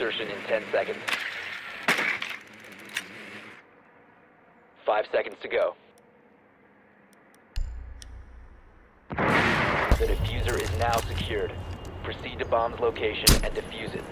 Insertion in 10 seconds. Five seconds to go. The defuser is now secured. Proceed to bomb's location and defuse it.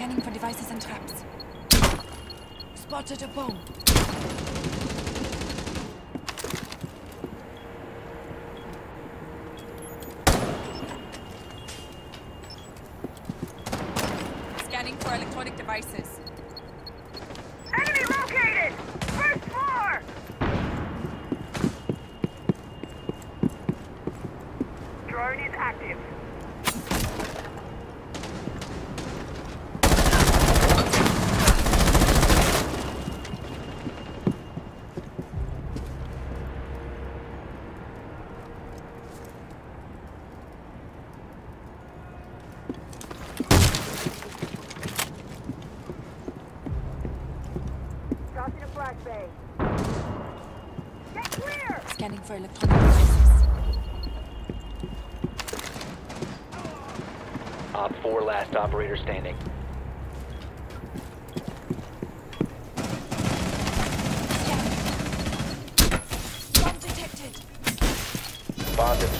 Scanning for devices and traps. Spotted a bomb. Scanning for electronic devices. Enemy located! First floor! Drone is active. Tossing a flashbang. Get clear! Scanning for electronic devices. Op 4 last operator standing. Bomb detected. Bomb diffusion